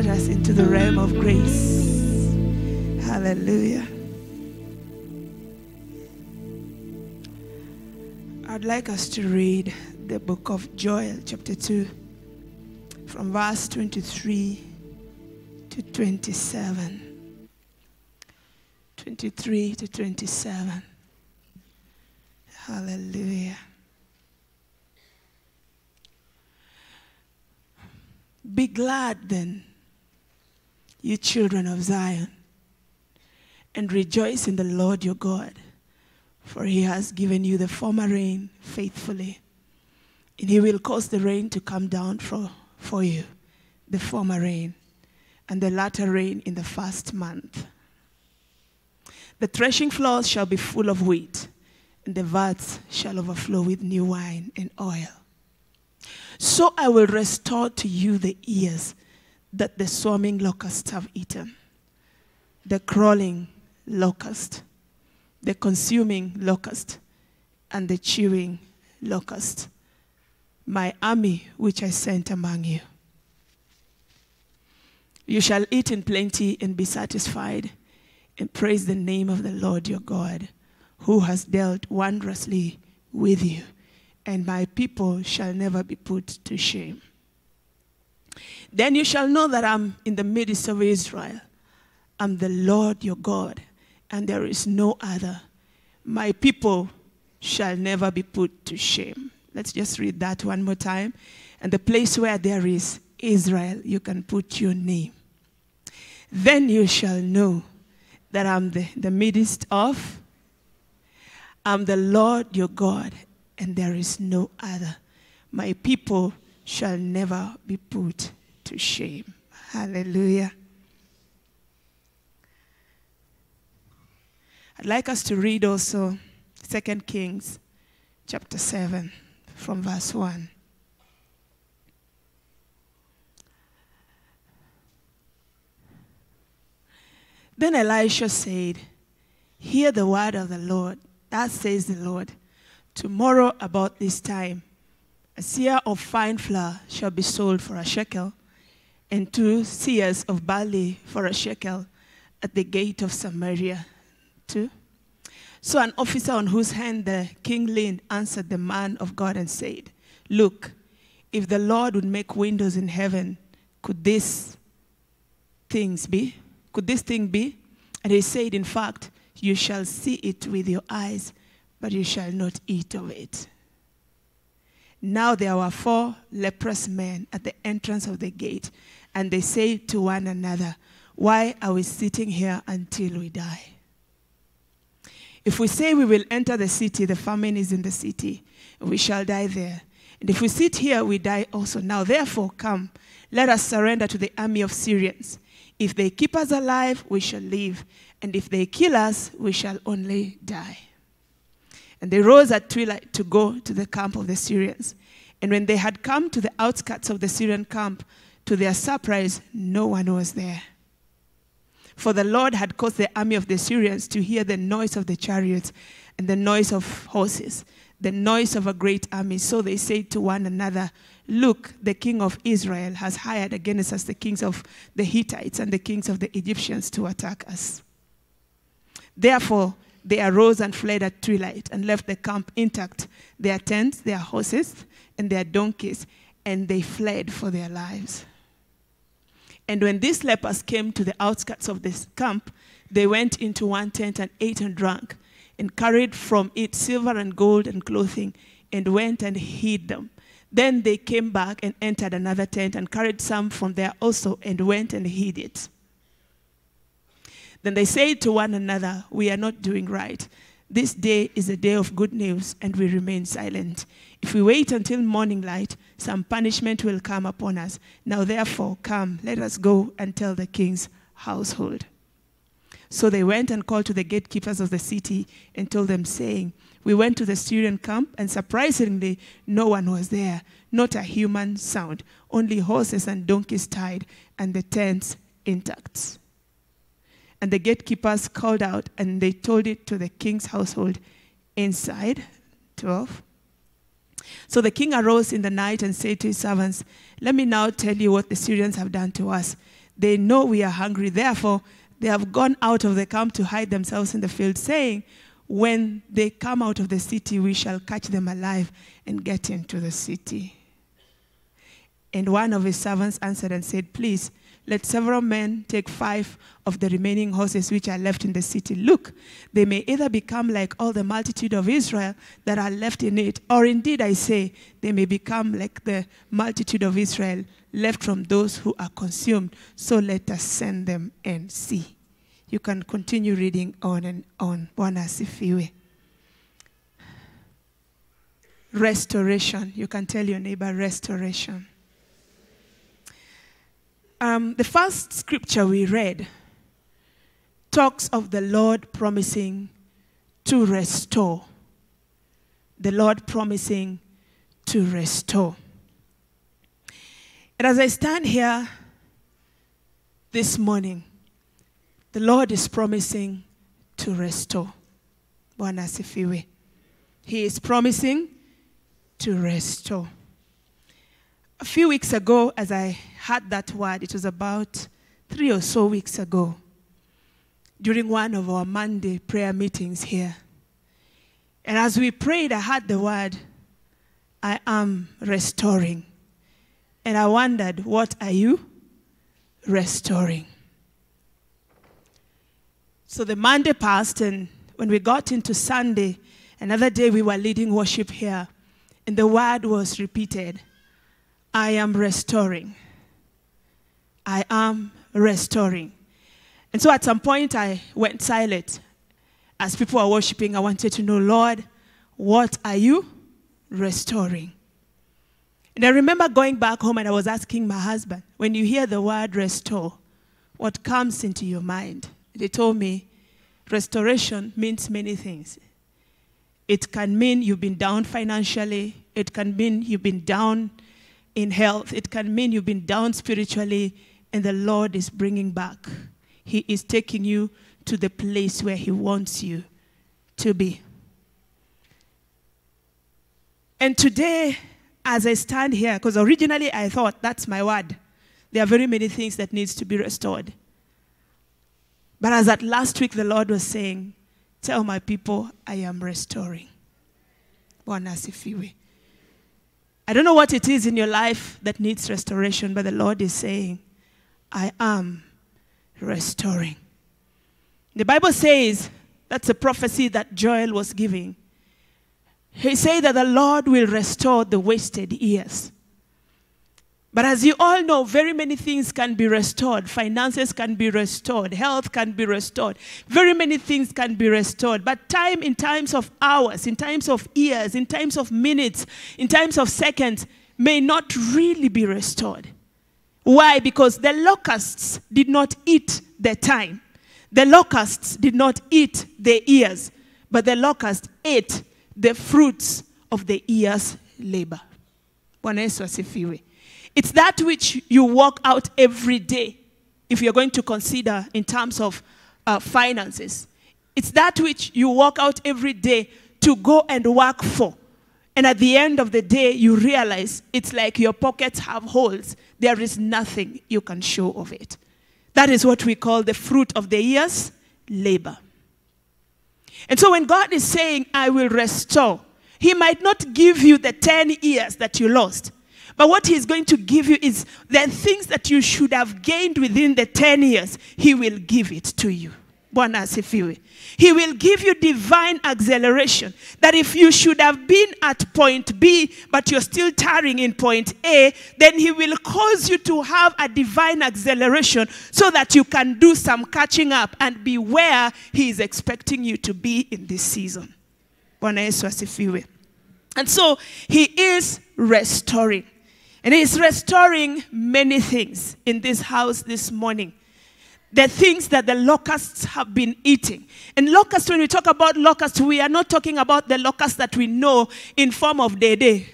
Brought us into the realm of grace. Hallelujah. I'd like us to read the book of Joel, chapter 2, from verse 23 to 27. 23 to 27. Hallelujah. Be glad then, you children of Zion, and rejoice in the Lord your God, for he has given you the former rain faithfully, and he will cause the rain to come down for, for you, the former rain, and the latter rain in the first month. The threshing floors shall be full of wheat, and the vats shall overflow with new wine and oil. So I will restore to you the years that the swarming locusts have eaten, the crawling locust, the consuming locust, and the chewing locust, my army which I sent among you. You shall eat in plenty and be satisfied, and praise the name of the Lord your God, who has dealt wondrously with you and my people shall never be put to shame. Then you shall know that I'm in the midst of Israel. I'm the Lord your God, and there is no other. My people shall never be put to shame. Let's just read that one more time. And the place where there is Israel, you can put your name. Then you shall know that I'm the, the midst of, I'm the Lord your God, and there is no other. My people shall never be put to shame. Hallelujah. I'd like us to read also 2 Kings chapter 7 from verse 1. Then Elisha said, Hear the word of the Lord. That says the Lord. Tomorrow, about this time, a seah of fine flour shall be sold for a shekel, and two seahs of barley for a shekel at the gate of Samaria. Two. So an officer on whose hand the king leaned answered the man of God and said, Look, if the Lord would make windows in heaven, could these things be? Could this thing be? And he said, In fact, you shall see it with your eyes but you shall not eat of it. Now there were four leprous men at the entrance of the gate, and they say to one another, Why are we sitting here until we die? If we say we will enter the city, the famine is in the city, we shall die there. And if we sit here, we die also. Now, therefore, come, let us surrender to the army of Syrians. If they keep us alive, we shall live. And if they kill us, we shall only die. And they rose at twilight to go to the camp of the Syrians. And when they had come to the outskirts of the Syrian camp, to their surprise, no one was there. For the Lord had caused the army of the Syrians to hear the noise of the chariots and the noise of horses, the noise of a great army. So they said to one another, Look, the king of Israel has hired against us the kings of the Hittites and the kings of the Egyptians to attack us. Therefore, they arose and fled at twilight and left the camp intact, their tents, their horses, and their donkeys, and they fled for their lives. And when these lepers came to the outskirts of this camp, they went into one tent and ate and drank, and carried from it silver and gold and clothing, and went and hid them. Then they came back and entered another tent and carried some from there also, and went and hid it. Then they said to one another, We are not doing right. This day is a day of good news, and we remain silent. If we wait until morning light, some punishment will come upon us. Now, therefore, come, let us go and tell the king's household. So they went and called to the gatekeepers of the city and told them, saying, We went to the Syrian camp, and surprisingly, no one was there, not a human sound, only horses and donkeys tied, and the tents intact. And the gatekeepers called out and they told it to the king's household inside. 12. So the king arose in the night and said to his servants, Let me now tell you what the Syrians have done to us. They know we are hungry, therefore they have gone out of the camp to hide themselves in the field, saying, When they come out of the city, we shall catch them alive and get into the city. And one of his servants answered and said, Please, let several men take five of the remaining horses which are left in the city. Look, they may either become like all the multitude of Israel that are left in it, or indeed, I say, they may become like the multitude of Israel left from those who are consumed. So let us send them and see. You can continue reading on and on. Bwana. Restoration. You can tell your neighbor restoration. Um, the first scripture we read talks of the Lord promising to restore. The Lord promising to restore. And as I stand here this morning, the Lord is promising to restore. Bwana. He is promising to restore. A few weeks ago, as I heard that word, it was about three or so weeks ago, during one of our Monday prayer meetings here. And as we prayed, I heard the word, I am restoring. And I wondered, what are you restoring? So the Monday passed, and when we got into Sunday, another day we were leading worship here, and the word was repeated I am restoring. I am restoring. And so at some point I went silent. As people are worshiping, I wanted to know, Lord, what are you restoring? And I remember going back home and I was asking my husband, when you hear the word restore, what comes into your mind? They told me restoration means many things. It can mean you've been down financially, it can mean you've been down in health. It can mean you've been down spiritually and the Lord is bringing back. He is taking you to the place where He wants you to be. And today, as I stand here, because originally I thought that's my word. There are very many things that needs to be restored. But as at last week the Lord was saying, tell my people I am restoring. Bwana. I don't know what it is in your life that needs restoration, but the Lord is saying, I am restoring. The Bible says that's a prophecy that Joel was giving. He said that the Lord will restore the wasted years. But as you all know, very many things can be restored. Finances can be restored. Health can be restored. Very many things can be restored. But time, in times of hours, in times of years, in times of minutes, in times of seconds, may not really be restored. Why? Because the locusts did not eat the time. The locusts did not eat the ears, but the locust ate the fruits of the year's labor. Bwana Yesu asifiwe. It's that which you work out every day if you're going to consider in terms of uh, finances. It's that which you work out every day to go and work for. And at the end of the day, you realize it's like your pockets have holes. There is nothing you can show of it. That is what we call the fruit of the year's labor. And so when God is saying, I will restore, He might not give you the 10 years that you lost. But what he's going to give you is the things that you should have gained within the 10 years, he will give it to you. He will give you divine acceleration. That if you should have been at point B, but you're still tarrying in point A, then He will cause you to have a divine acceleration so that you can do some catching up and be where He is expecting you to be in this season. And so He is restoring. And He's restoring many things in this house this morning the things that the locusts have been eating. And locusts, when we talk about locusts, we are not talking about the locusts that we know in form of dede.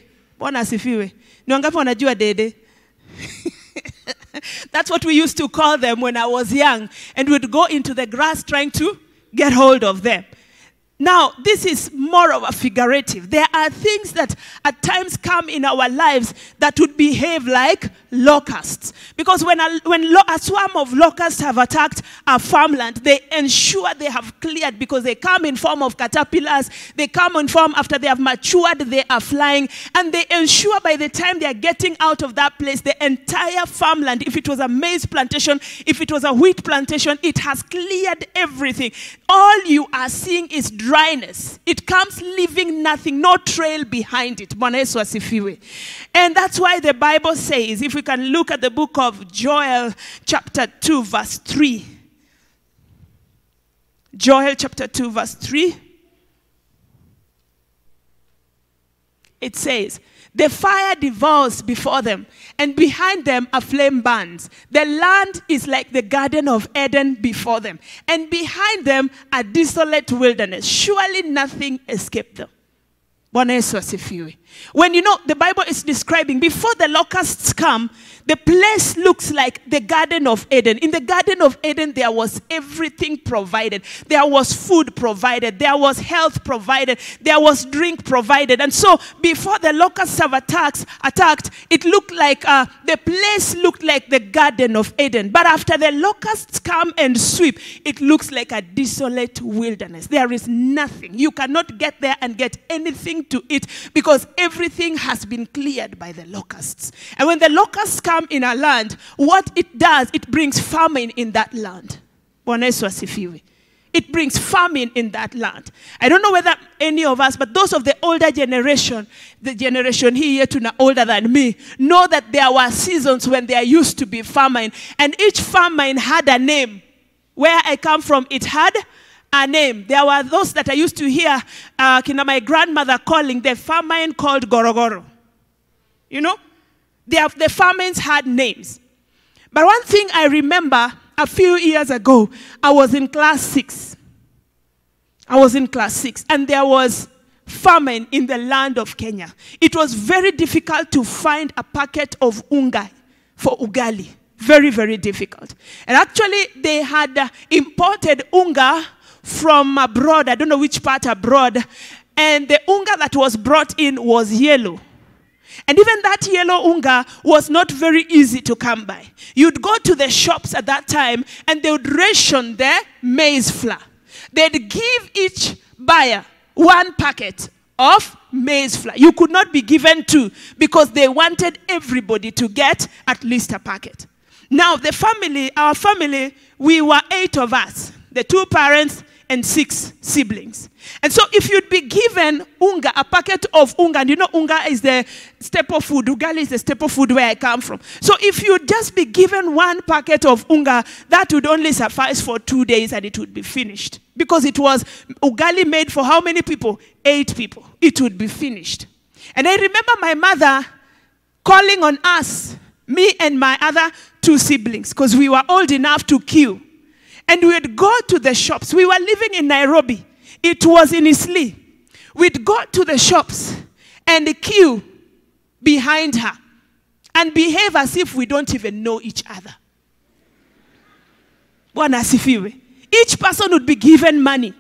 Dede? That's what we used to call them when I was young. And we'd go into the grass trying to get hold of them. Now, this is more of a figurative. There are things that at times come in our lives that would behave like locusts. Because when a, when lo- a swarm of locusts have attacked a farmland, they ensure they have cleared because they come in form of caterpillars. They come in form after they have matured, they are flying. And they ensure by the time they are getting out of that place, the entire farmland, if it was a maize plantation, if it was a wheat plantation, it has cleared everything. All you are seeing is dryness. It comes leaving nothing, no trail behind it. And that's why the Bible says, if we can look at the book of Joel, chapter 2, verse 3. Joel chapter 2, verse 3. It says, The fire devours before them, and behind them a flame burns. The land is like the Garden of Eden before them, and behind them a desolate wilderness. Surely nothing escaped them. When you know the Bible is describing before the locusts come, the place looks like the Garden of Eden. In the Garden of Eden, there was everything provided. There was food provided. There was health provided. There was drink provided. And so, before the locusts have attacks, attacked, it looked like uh, the place looked like the Garden of Eden. But after the locusts come and sweep, it looks like a desolate wilderness. There is nothing. You cannot get there and get anything to eat because everything has been cleared by the locusts. And when the locusts come in a land, what it does, it brings famine in that land. It brings famine in that land. I don't know whether any of us, but those of the older generation, the generation here to now older than me, know that there were seasons when there used to be famine, and each famine had a name. Where I come from, it had a name. There were those that I used to hear uh, my grandmother calling the famine called Gorogoro. You know? Have, the famines had names. But one thing I remember a few years ago, I was in class six. I was in class six, and there was famine in the land of Kenya. It was very difficult to find a packet of unga for ugali. Very, very difficult. And actually, they had uh, imported unga from abroad. I don't know which part abroad. And the unga that was brought in was yellow. And even that yellow unga was not very easy to come by. You'd go to the shops at that time and they would ration their maize flour. They'd give each buyer one packet of maize flour. You could not be given two because they wanted everybody to get at least a packet. Now, the family, our family, we were eight of us the two parents, and six siblings. And so if you'd be given unga, a packet of unga, and you know unga is the staple food, ugali is the staple food where I come from. So if you'd just be given one packet of unga, that would only suffice for two days and it would be finished. Because it was ugali made for how many people? Eight people. It would be finished. And I remember my mother calling on us, me and my other two siblings, because we were old enough to queue. And we'd go to the shops. We were living in Nairobi. It was in Eastleigh. We'd go to the shops and the queue behind her and behave as if we don't even know each other. Each person would be given money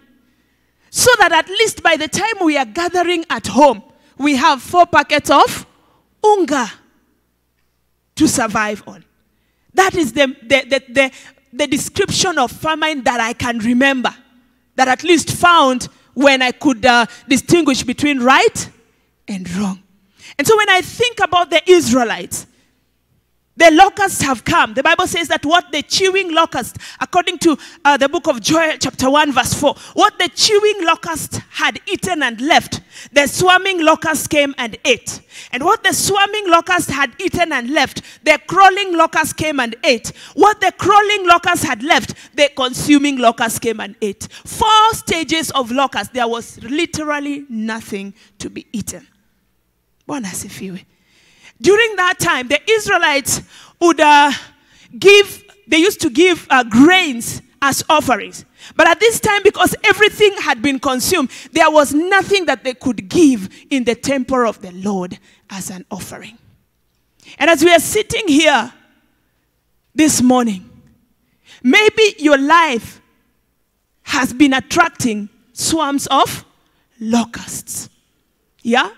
so that at least by the time we are gathering at home, we have four packets of unga to survive on. That is the, the, the, the, the description of famine that I can remember, that at least found when I could uh, distinguish between right and wrong. And so when I think about the Israelites, the locusts have come. The Bible says that what the chewing locust, according to uh, the book of Joel, chapter 1, verse 4, what the chewing locust had eaten and left, the swarming locust came and ate. And what the swarming locust had eaten and left, the crawling locust came and ate. What the crawling locust had left, the consuming locust came and ate. Four stages of locust. There was literally nothing to be eaten. Bwana asifiwe. During that time, the Israelites would uh, give, they used to give uh, grains as offerings. But at this time, because everything had been consumed, there was nothing that they could give in the temple of the Lord as an offering. And as we are sitting here this morning, maybe your life has been attracting swarms of locusts. Yeah?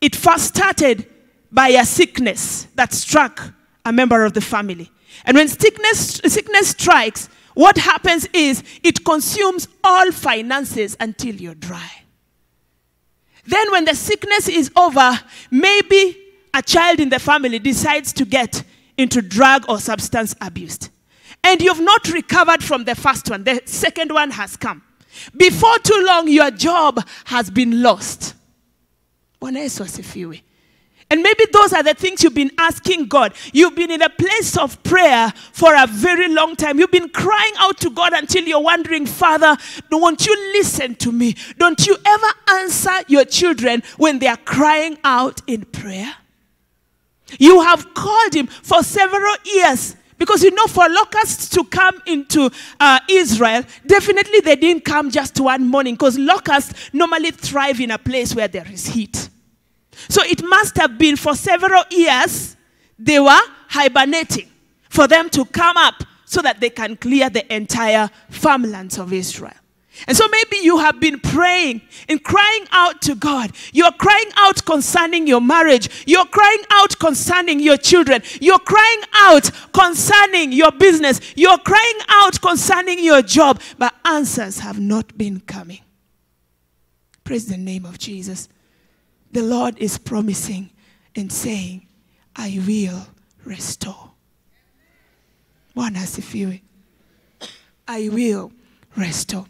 It first started by a sickness that struck a member of the family. And when sickness, sickness strikes, what happens is it consumes all finances until you're dry. Then, when the sickness is over, maybe a child in the family decides to get into drug or substance abuse. And you've not recovered from the first one, the second one has come. Before too long, your job has been lost. Bwana Yesu asifiwe. And maybe those are the things you've been asking God. You've been in a place of prayer for a very long time. You've been crying out to God until you're wondering, Father, won't you listen to me? Don't you ever answer your children when they are crying out in prayer? You have called him for several years. Because you know, for locusts to come into uh, Israel, definitely they didn't come just one morning. Because locusts normally thrive in a place where there is heat. So it must have been for several years they were hibernating for them to come up so that they can clear the entire farmlands of Israel. And so maybe you have been praying and crying out to God. You're crying out concerning your marriage. You're crying out concerning your children. You're crying out concerning your business. You're crying out concerning your job. But answers have not been coming. Praise the name of Jesus the Lord is promising and saying, I will restore. Bwana asifiwe. I will restore.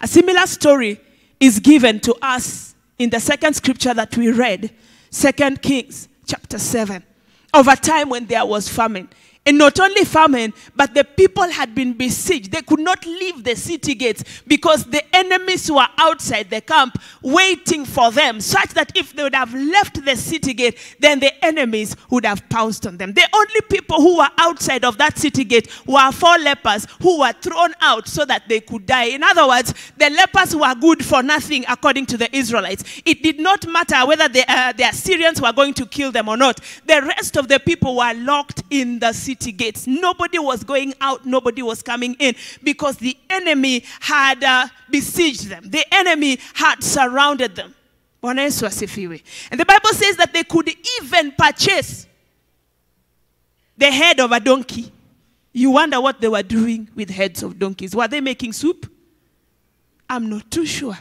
A similar story is given to us in the second scripture that we read, Second Kings chapter 7, of a time when there was famine. And not only famine, but the people had been besieged. They could not leave the city gates because the enemies were outside the camp waiting for them, such that if they would have left the city gate, then the enemies would have pounced on them. The only people who were outside of that city gate were four lepers who were thrown out so that they could die. In other words, the lepers were good for nothing according to the Israelites. It did not matter whether the, uh, the Assyrians were going to kill them or not. The rest of the people were locked in the city city gates. Nobody was going out, nobody was coming in because the enemy had uh, besieged them, the enemy had surrounded them. And the Bible says that they could even purchase the head of a donkey. You wonder what they were doing with heads of donkeys. Were they making soup? I'm not too sure.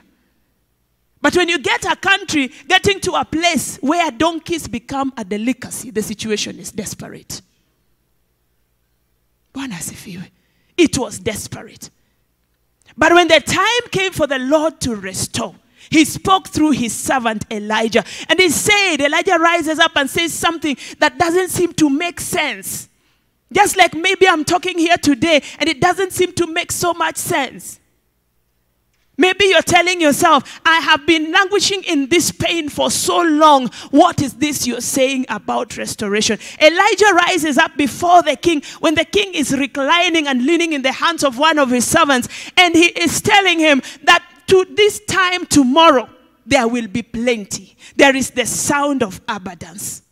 But when you get a country getting to a place where donkeys become a delicacy, the situation is desperate. Bwana asifiwe. It was desperate. But when the time came for the Lord to restore, he spoke through his servant Elijah. And he said, Elijah rises up and says something that doesn't seem to make sense. Just like maybe I'm talking here today and it doesn't seem to make so much sense. Maybe you're telling yourself, I have been languishing in this pain for so long. What is this you're saying about restoration? Elijah rises up before the king when the king is reclining and leaning in the hands of one of his servants, and he is telling him that to this time tomorrow there will be plenty. There is the sound of abundance.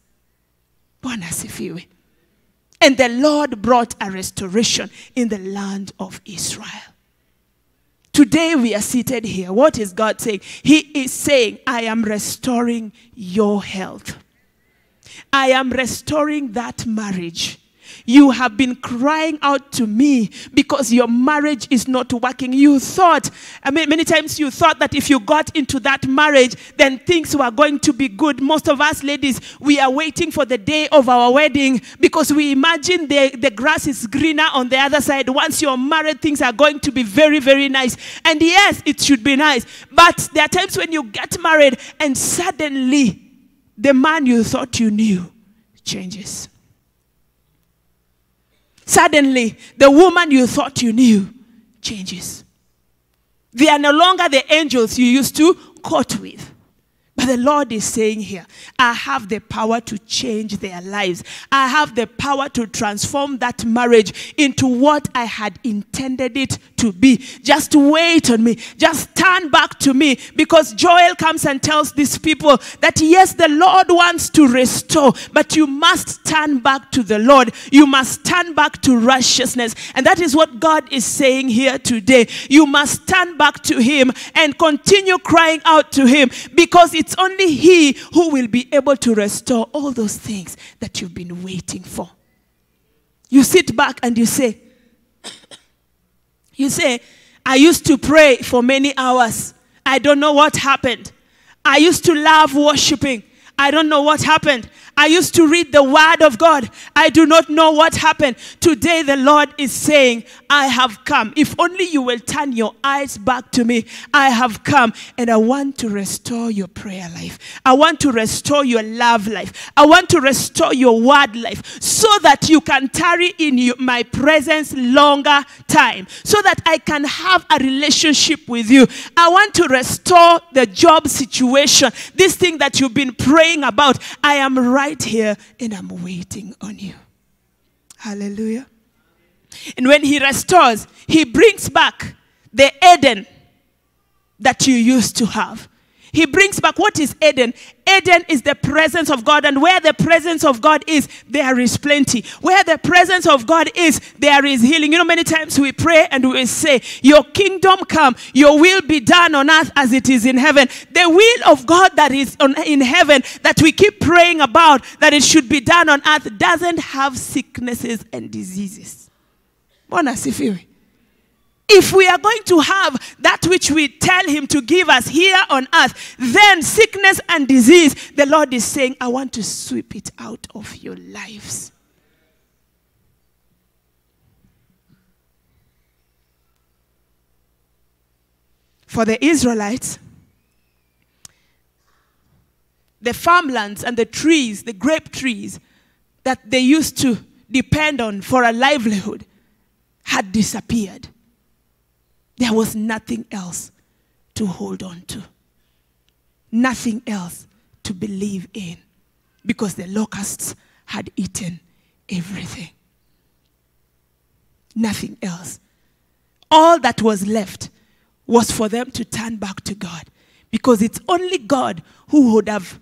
And the Lord brought a restoration in the land of Israel. Today we are seated here. What is God saying? He is saying, I am restoring your health. I am restoring that marriage. You have been crying out to me because your marriage is not working. You thought, I mean, many times you thought that if you got into that marriage, then things were going to be good. Most of us ladies, we are waiting for the day of our wedding because we imagine the, the grass is greener on the other side. Once you're married, things are going to be very, very nice. And yes, it should be nice. But there are times when you get married and suddenly the man you thought you knew changes. Suddenly, the woman you thought you knew changes. They are no longer the angels you used to court with. But the Lord is saying here, I have the power to change their lives. I have the power to transform that marriage into what I had intended it to be. Just wait on me. Just turn back to me. Because Joel comes and tells these people that yes, the Lord wants to restore, but you must turn back to the Lord. You must turn back to righteousness. And that is what God is saying here today. You must turn back to Him and continue crying out to Him because it's only He who will be able to restore all those things that you've been waiting for. You sit back and you say, You say, I used to pray for many hours. I don't know what happened. I used to love worshiping. I don't know what happened. I used to read the word of God. I do not know what happened. Today, the Lord is saying, I have come. If only you will turn your eyes back to me. I have come and I want to restore your prayer life. I want to restore your love life. I want to restore your word life so that you can tarry in my presence longer time, so that I can have a relationship with you. I want to restore the job situation, this thing that you've been praying about. I am right here and I'm waiting on you. Hallelujah. And when he restores, he brings back the Eden that you used to have. He brings back what is Eden? Eden is the presence of God, and where the presence of God is, there is plenty. Where the presence of God is, there is healing. You know, many times we pray and we say, Your kingdom come, your will be done on earth as it is in heaven. The will of God that is on, in heaven, that we keep praying about, that it should be done on earth, doesn't have sicknesses and diseases. Asifiwe. If we are going to have that which we tell him to give us here on earth, then sickness and disease, the Lord is saying, I want to sweep it out of your lives. For the Israelites, the farmlands and the trees, the grape trees that they used to depend on for a livelihood had disappeared. There was nothing else to hold on to, nothing else to believe in because the locusts had eaten everything. Nothing else. All that was left was for them to turn back to God because it's only God who would have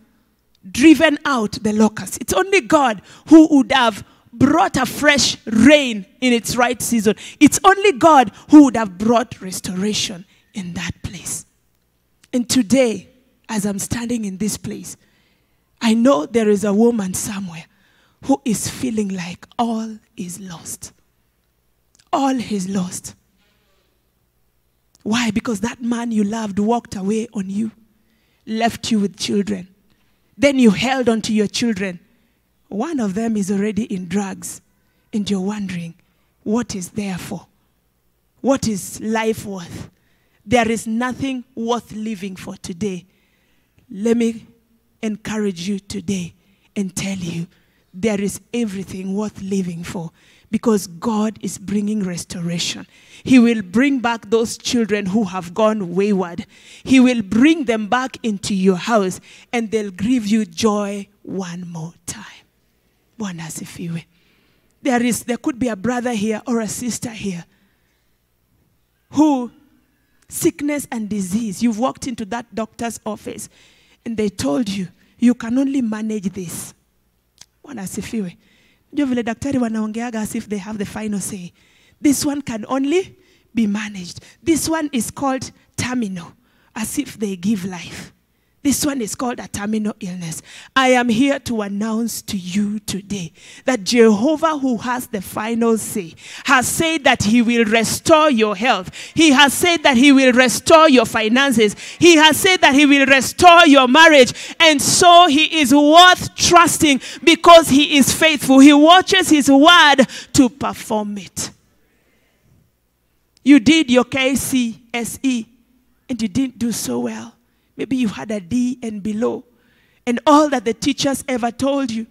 driven out the locusts. It's only God who would have brought a fresh rain in its right season. It's only God who would have brought restoration in that place. And today, as I'm standing in this place, I know there is a woman somewhere who is feeling like all is lost. All is lost. Why? Because that man you loved walked away on you, left you with children. Then you held on to your children one of them is already in drugs, and you're wondering, what is there for? What is life worth? There is nothing worth living for today. Let me encourage you today and tell you there is everything worth living for because God is bringing restoration. He will bring back those children who have gone wayward. He will bring them back into your house and they'll give you joy one more time. Bwana asifiwe. There is there could be a brother here or a sister here who sickness and disease you've walked into that doctor's office and they told you you can only manage this. Bwana asifiwe. Ndio vile daktari wanaongeaga as if they have the final say. This one can only be managed. This one is called terminal, as if they give life. This one is called a terminal illness. I am here to announce to you today that Jehovah, who has the final say, has said that He will restore your health. He has said that He will restore your finances. He has said that He will restore your marriage. And so He is worth trusting because He is faithful. He watches His word to perform it. You did your KCSE and you didn't do so well. Maybe you had a D and below. And all that the teachers ever told you,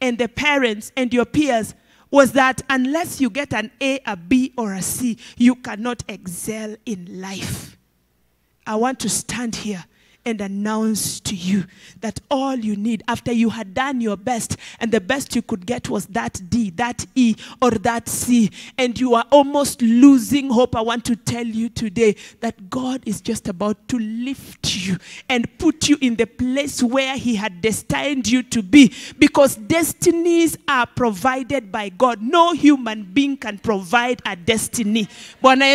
and the parents and your peers, was that unless you get an A, a B, or a C, you cannot excel in life. I want to stand here and announce to you that all you need after you had done your best and the best you could get was that D, that E, or that C, and you are almost losing hope, I want to tell you today that God is just about to lift you and put you in the place where He had destined you to be because destinies are provided by God. No human being can provide a destiny. Bwana.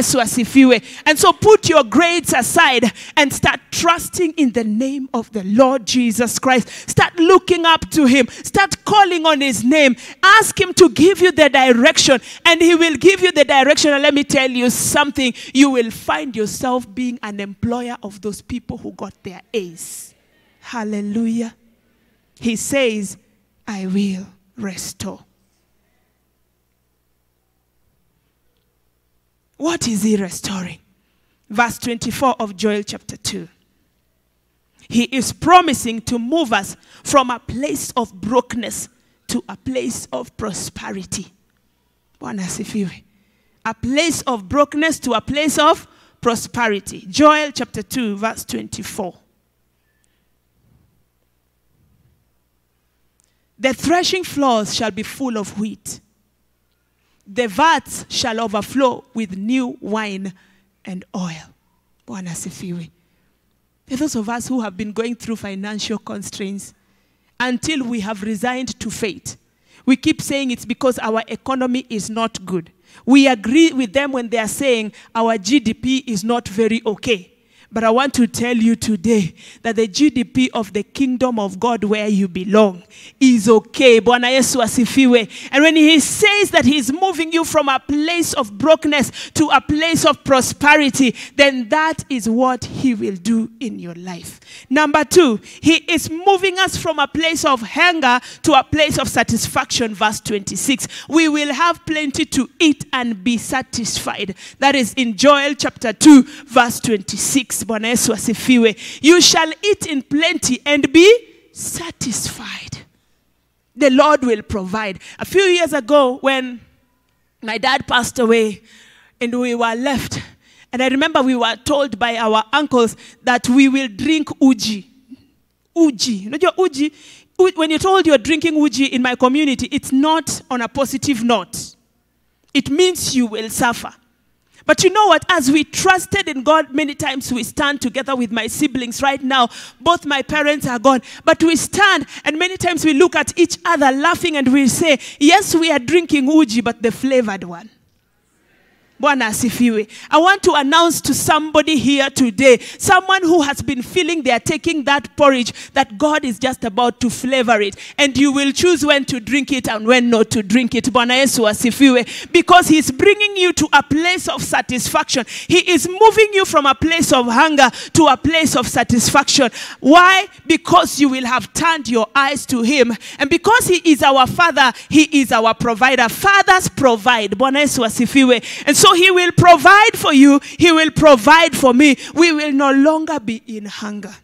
And so put your grades aside and start trusting in the name of the Lord Jesus Christ. Start looking up to Him. Start calling on His name. Ask Him to give you the direction, and He will give you the direction. And let me tell you something you will find yourself being an employer of those people who got their A's. Hallelujah. He says, I will restore. What is He restoring? Verse 24 of Joel chapter 2. He is promising to move us from a place of brokenness to a place of prosperity. A place of brokenness to a place of prosperity. Joel chapter 2, verse 24. The threshing floors shall be full of wheat. The vats shall overflow with new wine and oil. Bwana asifiwe. Those of us who have been going through financial constraints until we have resigned to fate. We keep saying it's because our economy is not good. We agree with them when they are saying our GDP is not very okay. But I want to tell you today that the GDP of the kingdom of God where you belong is okay. Bwana. And when he says that he's moving you from a place of brokenness to a place of prosperity, then that is what he will do in your life. Number two, he is moving us from a place of hunger to a place of satisfaction. Verse 26. We will have plenty to eat and be satisfied. That is in Joel chapter 2, verse 26. Bwana Yesu asifiwe. You shall eat in plenty and be satisfied. The Lord will provide. A few years ago, when my dad passed away and we were left, and I remember we were told by our uncles that we will drink uji. Uji. Unajua uji, when you're told you're drinking uji in my community, it's not on a positive note. It means you will suffer. But you know what? As we trusted in God, many times we stand together with my siblings right now. Both my parents are gone. But we stand and many times we look at each other laughing and we say, Yes, we are drinking uji, but the flavored one. Bwana asifiwe. I want to announce to somebody here today, someone who has been feeling they are taking that porridge, that God is just about to flavor it. And you will choose when to drink it and when not to drink it. Bwana Yesu asifiwe. Because He's bringing you to a place of satisfaction. He is moving you from a place of hunger to a place of satisfaction. Why? Because you will have turned your eyes to Him. And because He is our Father, He is our provider. Fathers provide. Bwana Yesu asifiwe. And so He will provide for you, He will provide for me. We will no longer be in hunger.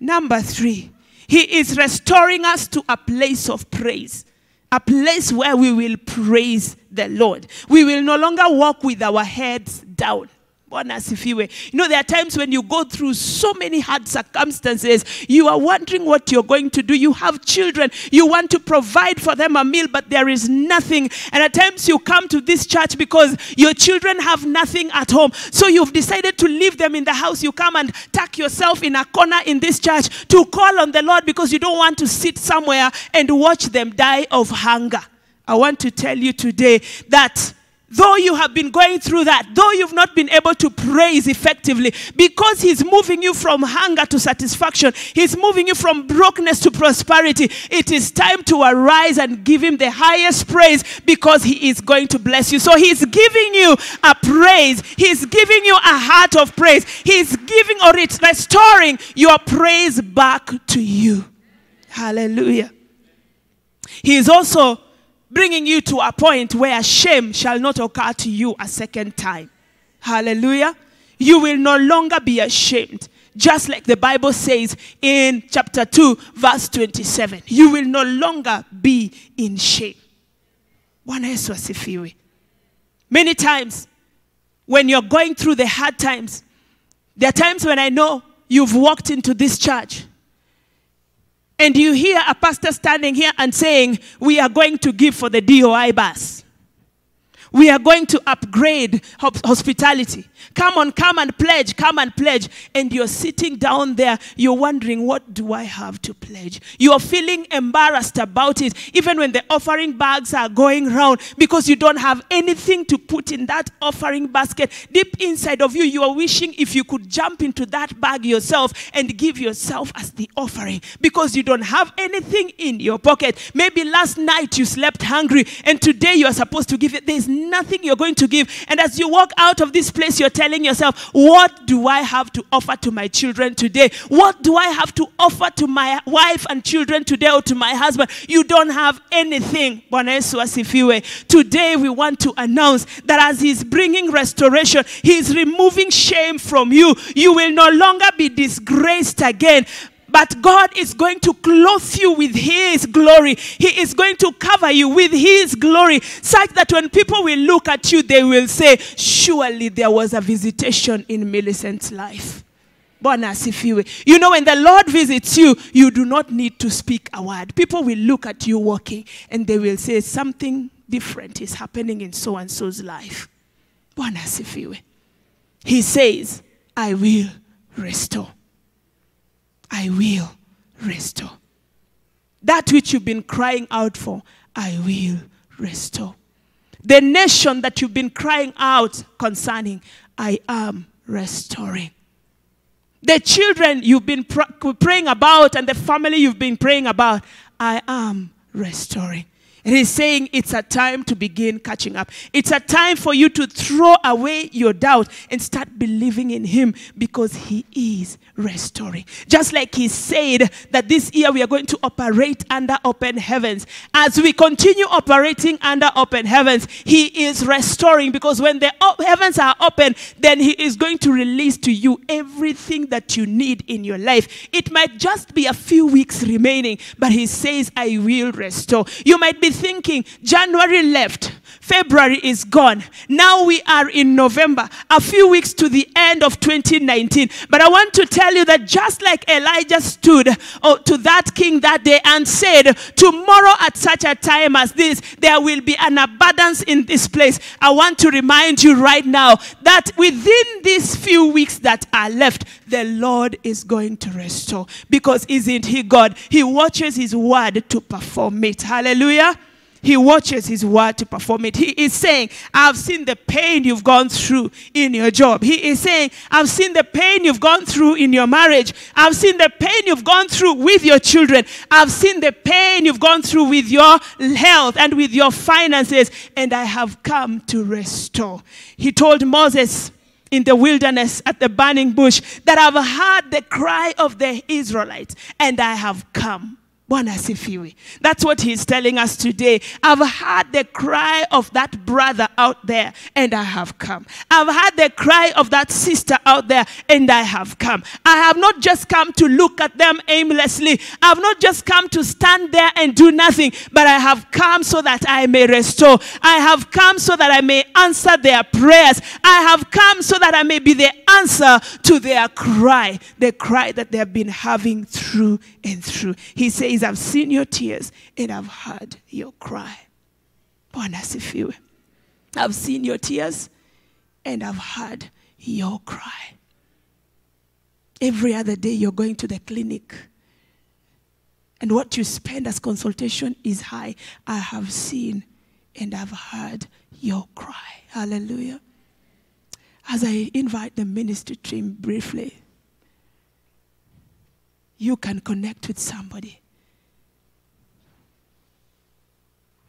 Number three, He is restoring us to a place of praise. A place where we will praise the Lord. We will no longer walk with our heads down. Bwana asifiwe. You know, there are times when you go through so many hard circumstances, you are wondering what you're going to do. You have children, you want to provide for them a meal, but there is nothing. And at times you come to this church because your children have nothing at home. So you've decided to leave them in the house. You come and tuck yourself in a corner in this church to call on the Lord because you don't want to sit somewhere and watch them die of hunger. I want to tell you today that though you have been going through that, though you've not been able to praise effectively, because He's moving you from hunger to satisfaction, He's moving you from brokenness to prosperity, it is time to arise and give Him the highest praise because He is going to bless you. So He's giving you a praise, He's giving you a heart of praise, He's giving or it's restoring your praise back to you. Hallelujah. He is also bringing you to a point where shame shall not occur to you a second time. Hallelujah. You will no longer be ashamed. Just like the Bible says in chapter 2, verse 27. You will no longer be in shame. Bwana Yesu asifiwe. Many times when you're going through the hard times, there are times when I know you've walked into this church and you hear a pastor standing here and saying, We are going to give for the DCI bus. We are going to upgrade hospitality. Come on, come and pledge, come and pledge. And you're sitting down there, you're wondering, what do I have to pledge? You're feeling embarrassed about it, even when the offering bags are going round, because you don't have anything to put in that offering basket. Deep inside of you, you are wishing if you could jump into that bag yourself and give yourself as the offering, because you don't have anything in your pocket. Maybe last night you slept hungry, and today you are supposed to give it. There's nothing you're going to give. And as you walk out of this place, you're telling yourself, What do I have to offer to my children today? What do I have to offer to my wife and children today or to my husband? You don't have anything. Today, we want to announce that as He's bringing restoration, He's removing shame from you. You will no longer be disgraced again. But God is going to clothe you with His glory. He is going to cover you with His glory, such that when people will look at you, they will say, Surely there was a visitation in Millicent's life. Bwana asifiwe you know, when the Lord visits you, you do not need to speak a word. People will look at you walking and they will say, Something different is happening in so and so's life. Bwana asifiwe, He says, I will restore. I will restore. That which you've been crying out for, I will restore. The nation that you've been crying out concerning, I am restoring. The children you've been pr- praying about and the family you've been praying about, I am restoring. He's saying it's a time to begin catching up. It's a time for you to throw away your doubt and start believing in him because he is restoring. Just like he said that this year we are going to operate under open heavens. As we continue operating under open heavens, he is restoring because when the heavens are open, then he is going to release to you everything that you need in your life. It might just be a few weeks remaining, but he says, I will restore. You might be thinking January left, February is gone. Now we are in November, a few weeks to the end of 2019. But I want to tell you that just like Elijah stood oh, to that king that day and said, Tomorrow at such a time as this, there will be an abundance in this place. I want to remind you right now that within these few weeks that are left, the Lord is going to restore. Because isn't He God? He watches His word to perform it. Hallelujah. He watches his word to perform it. He is saying, I've seen the pain you've gone through in your job. He is saying, I've seen the pain you've gone through in your marriage. I've seen the pain you've gone through with your children. I've seen the pain you've gone through with your health and with your finances. And I have come to restore. He told Moses, in the wilderness at the burning bush that I've heard the cry of the Israelites and I have come Bwana asifiwe. That's what he's telling us today. I've heard the cry of that brother out there and I have come. I've heard the cry of that sister out there and I have come. I have not just come to look at them aimlessly. I've not just come to stand there and do nothing, but I have come so that I may restore. I have come so that I may answer their prayers. I have come so that I may be the answer to their cry, the cry that they have been having through and through. He says, I've seen your tears and I've heard your cry. I've seen your tears and I've heard your cry. Every other day you're going to the clinic and what you spend as consultation is high. I have seen and I've heard your cry. Hallelujah. As I invite the ministry team briefly, you can connect with somebody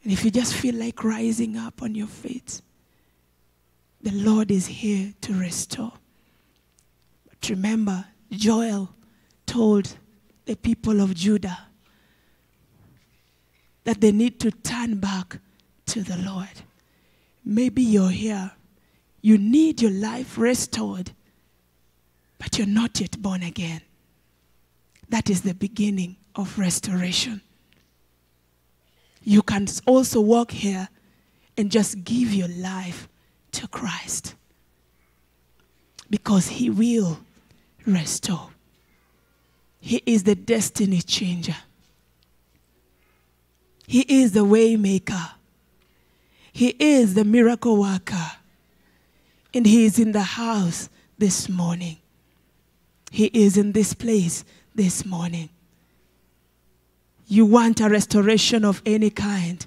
And if you just feel like rising up on your feet, the Lord is here to restore. But remember, Joel told the people of Judah that they need to turn back to the Lord. Maybe you're here, you need your life restored, but you're not yet born again. That is the beginning of restoration you can also walk here and just give your life to Christ because He will restore. He is the destiny changer. He is the way maker. He is the miracle worker. And He is in the house this morning. He is in this place this morning. You want a restoration of any kind,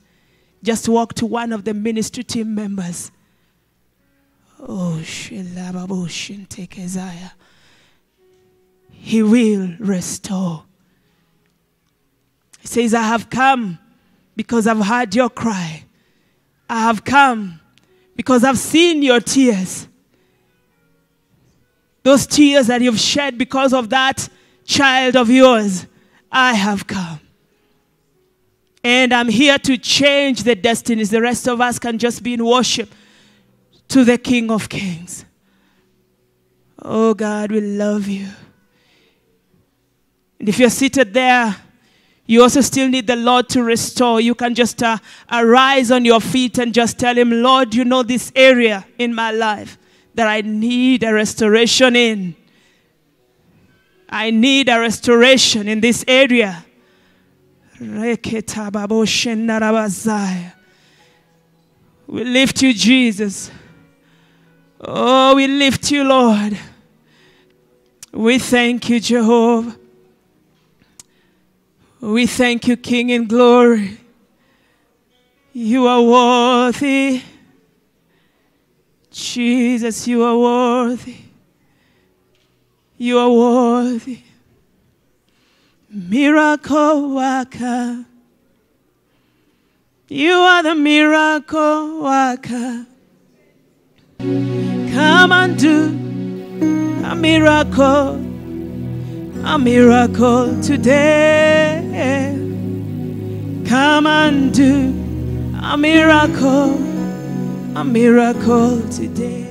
just walk to one of the ministry team members. Oh, Shilababushintekezaya. He will restore. He says, I have come because I've heard your cry. I have come because I've seen your tears. Those tears that you've shed because of that child of yours, I have come. And I'm here to change the destinies. The rest of us can just be in worship to the King of Kings. Oh God, we love you. And if you're seated there, you also still need the Lord to restore. You can just uh, arise on your feet and just tell Him, Lord, you know this area in my life that I need a restoration in. I need a restoration in this area. We lift you, Jesus. Oh, we lift you, Lord. We thank you, Jehovah. We thank you, King in glory. You are worthy. Jesus, you are worthy. You are worthy. Miracle worker. You are the miracle worker. Come and do a miracle, a miracle today. Come and do a miracle, a miracle today.